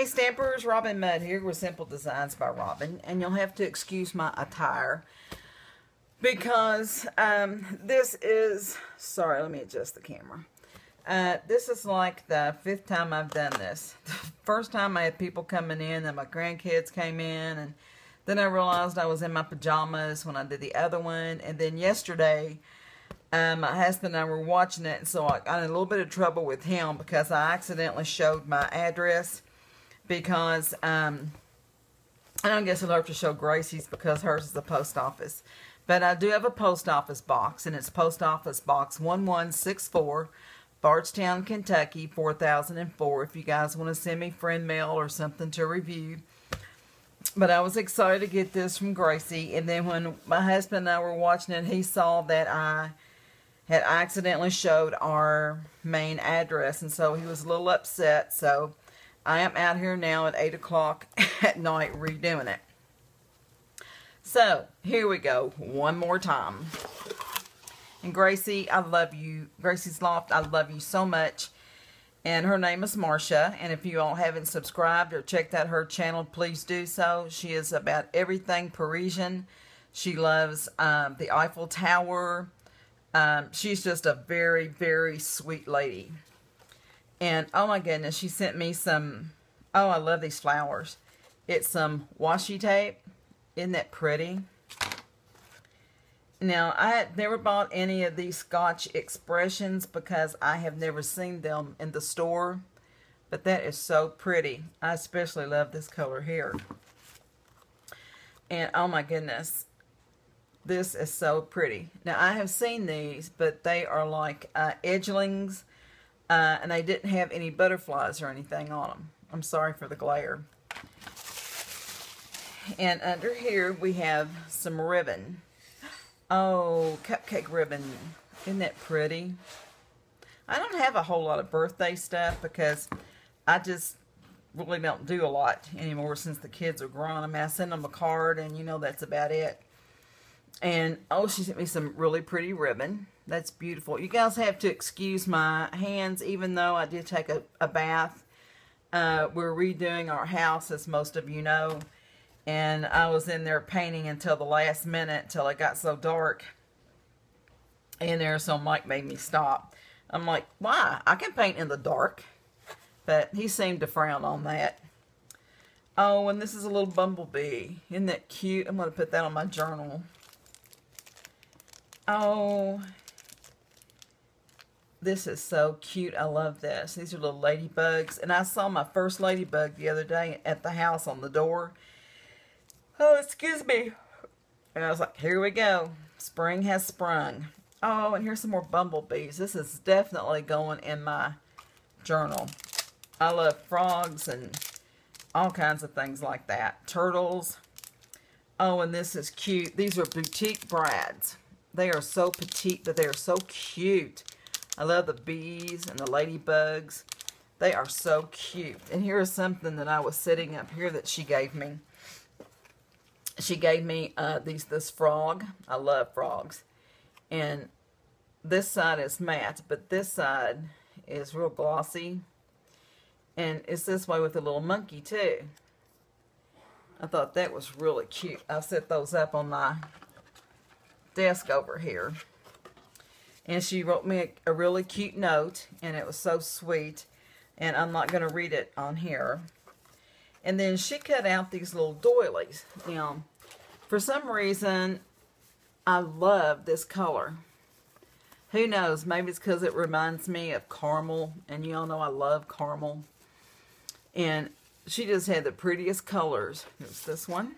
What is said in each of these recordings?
Hey Stampers, Robin Mudd here with Simple Designs by Robin, and you'll have to excuse my attire because um, this is, sorry, let me adjust the camera. Uh, this is like the fifth time I've done this. The first time I had people coming in and my grandkids came in and then I realized I was in my pajamas when I did the other one. And then yesterday, um, my husband and I were watching it and so I got in a little bit of trouble with him because I accidentally showed my address because um, I don't guess I'll have to show Gracie's because hers is the post office. But I do have a post office box, and it's post office box 1164, Bardstown, Kentucky, 4004. If you guys want to send me friend mail or something to review. But I was excited to get this from Gracie, and then when my husband and I were watching it, he saw that I had accidentally showed our main address, and so he was a little upset. So I am out here now at 8 o'clock at night redoing it. So, here we go. One more time. And Gracie, I love you. Gracie's Loft, I love you so much. And her name is Marcia. And if you all haven't subscribed or checked out her channel, please do so. She is about everything Parisian. She loves um, the Eiffel Tower. Um, she's just a very, very sweet lady. And oh my goodness, she sent me some, oh, I love these flowers. It's some washi tape. Isn't that pretty? Now, I had never bought any of these Scotch Expressions because I have never seen them in the store. But that is so pretty. I especially love this color here. And oh my goodness, this is so pretty. Now, I have seen these, but they are like uh, edgelings uh, and they didn't have any butterflies or anything on them. I'm sorry for the glare. And under here we have some ribbon. Oh, cupcake ribbon. Isn't that pretty? I don't have a whole lot of birthday stuff because I just really don't do a lot anymore since the kids are grown. I mean, I send them a card and, you know, that's about it. And, oh, she sent me some really pretty ribbon. That's beautiful. You guys have to excuse my hands, even though I did take a, a bath. Uh, we're redoing our house, as most of you know. And I was in there painting until the last minute, until it got so dark in there, so Mike made me stop. I'm like, why? I can paint in the dark. But he seemed to frown on that. Oh, and this is a little bumblebee. Isn't that cute? I'm going to put that on my journal. Oh, this is so cute. I love this. These are little ladybugs. And I saw my first ladybug the other day at the house on the door. Oh, excuse me. And I was like, here we go. Spring has sprung. Oh, and here's some more bumblebees. This is definitely going in my journal. I love frogs and all kinds of things like that. Turtles. Oh, and this is cute. These are boutique brads. They are so petite, but they are so cute. I love the bees and the ladybugs. They are so cute. And here is something that I was sitting up here that she gave me. She gave me uh, these this frog. I love frogs. And this side is matte, but this side is real glossy. And it's this way with a little monkey too. I thought that was really cute. I've set those up on my desk over here. And she wrote me a, a really cute note, and it was so sweet. And I'm not going to read it on here. And then she cut out these little doilies. Now, for some reason, I love this color. Who knows? Maybe it's because it reminds me of caramel. And you all know I love caramel. And she just had the prettiest colors. There's this one.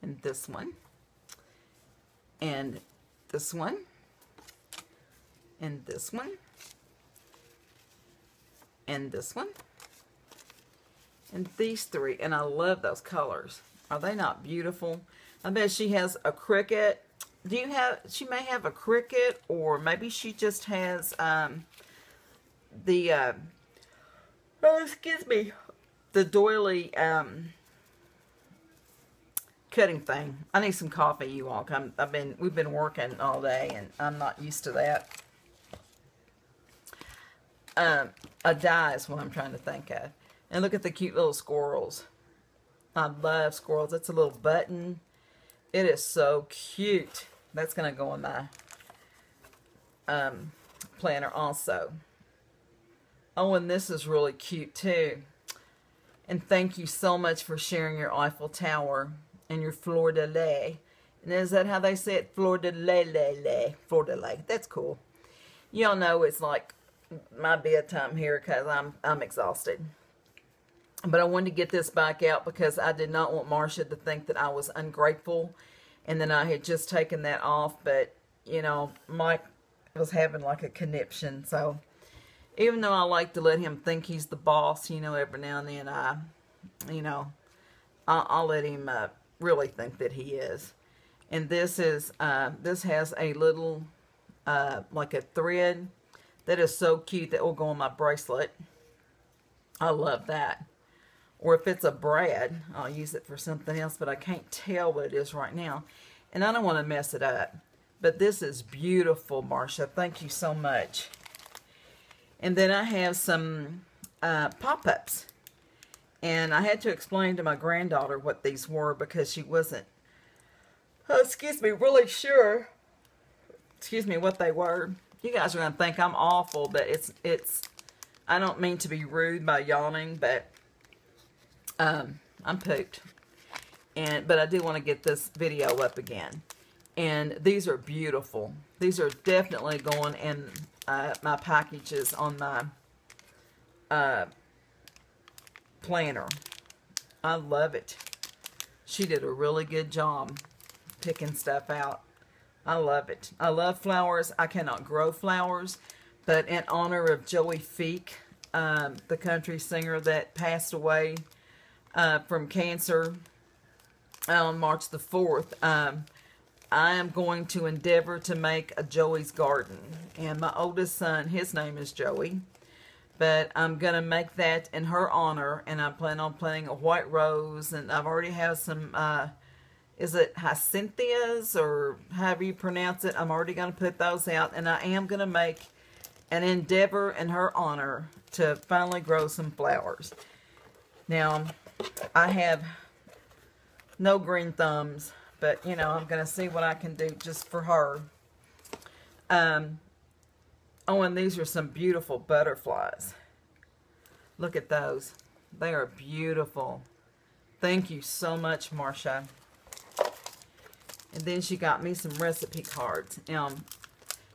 And this one and this one. And this one. And this one. And these three. And I love those colors. Are they not beautiful? I bet she has a Cricut do you have she may have a Cricut or maybe she just has um the uh oh excuse me the doily um cutting thing. I need some coffee, you all. i have been we've been working all day, and I'm not used to that. Um, a die is what I'm trying to think of. And look at the cute little squirrels. I love squirrels. It's a little button. It is so cute. That's going to go in my um, planner also. Oh, and this is really cute too. And thank you so much for sharing your Eiffel Tower and your fleur de lis. And is that how they say it? Fleur de lis, lis, lis. Fleur de lis. That's cool. Y'all know it's like my bedtime here because I'm, I'm exhausted. But I wanted to get this back out because I did not want Marcia to think that I was ungrateful and then I had just taken that off. But, you know, Mike was having like a conniption. So even though I like to let him think he's the boss, you know, every now and then I, you know, I'll, I'll let him uh, really think that he is. And this is, uh, this has a little, uh, like a thread that is so cute that will go on my bracelet. I love that. Or if it's a brad, I'll use it for something else, but I can't tell what it is right now. And I don't want to mess it up. But this is beautiful, Marcia. Thank you so much. And then I have some uh, pop-ups. And I had to explain to my granddaughter what these were because she wasn't, oh, excuse me, really sure, excuse me, what they were. You guys are going to think I'm awful, but it's, it's, I don't mean to be rude by yawning, but um, I'm pooped. And, but I do want to get this video up again. And these are beautiful. These are definitely going in uh, my packages on my uh, planner. I love it. She did a really good job picking stuff out. I love it. I love flowers. I cannot grow flowers, but in honor of Joey Feek, um, the country singer that passed away uh, from cancer on March the 4th, um, I am going to endeavor to make a Joey's Garden. And my oldest son, his name is Joey. But I'm going to make that in her honor. And I plan on planting a white rose. And I've already have some, uh, is it hyacinthus or however you pronounce it. I'm already going to put those out. And I am going to make an endeavor in her honor to finally grow some flowers. Now, I have no green thumbs but, you know, I'm going to see what I can do just for her. Um, oh, and these are some beautiful butterflies. Look at those. They are beautiful. Thank you so much, Marcia. And then she got me some recipe cards. Um,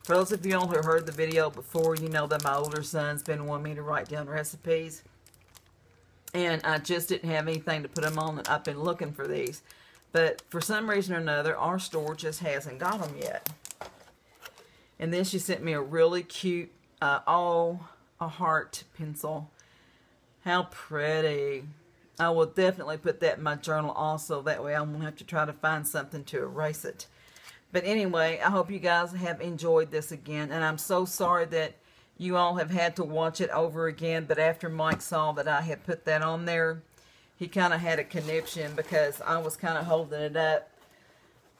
for those of you all who heard the video before, you know that my older son's been wanting me to write down recipes. And I just didn't have anything to put them on, and I've been looking for these. But for some reason or another, our store just hasn't got them yet. And then she sent me a really cute, uh, all a heart pencil. How pretty. I will definitely put that in my journal also. That way I won't have to try to find something to erase it. But anyway, I hope you guys have enjoyed this again. And I'm so sorry that you all have had to watch it over again. But after Mike saw that I had put that on there, he kind of had a conniption because I was kind of holding it up,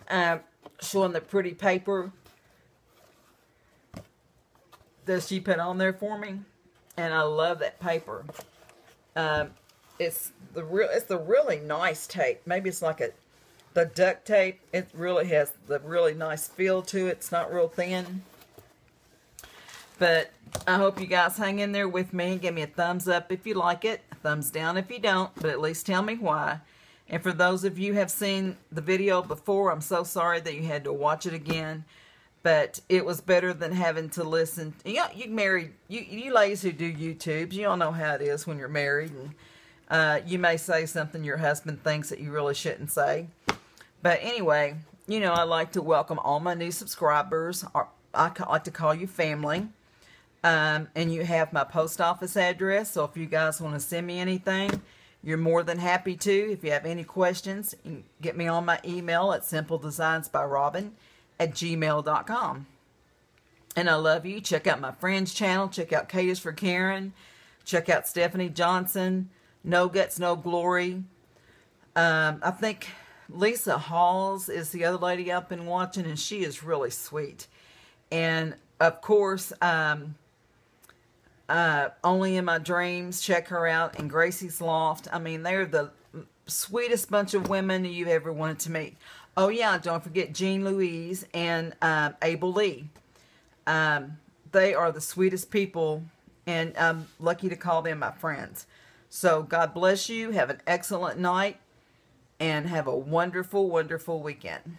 um, showing the pretty paper that she put on there for me, and I love that paper. Um, it's the real, it's the really nice tape. Maybe it's like a the duct tape. It really has the really nice feel to it. It's not real thin. But I hope you guys hang in there with me. And give me a thumbs up if you like it. Thumbs down if you don't. But at least tell me why. And for those of you have seen the video before, I'm so sorry that you had to watch it again. But it was better than having to listen. You know, you married, you, you ladies who do YouTubes, you all know how it is when you're married. And uh, you may say something your husband thinks that you really shouldn't say. But anyway, you know, I like to welcome all my new subscribers. I like to call you family. Um, and you have my post office address. So if you guys want to send me anything, you're more than happy to. If you have any questions, get me on my email at simpledesignsbyrobin at gmail.com. And I love you. Check out my friend's channel. Check out Kate is for Karen. Check out Stephanie Johnson. No Guts, No Glory. Um, I think Lisa Halls is the other lady I've been watching, and she is really sweet. And, of course, um, uh, Only in My Dreams. Check her out. And Gracie's Loft. I mean, they're the sweetest bunch of women you've ever wanted to meet. Oh, yeah, don't forget Jean Louise and um, Abel Lee. Um, they are the sweetest people, and I'm lucky to call them my friends. So, God bless you. Have an excellent night, and have a wonderful, wonderful weekend.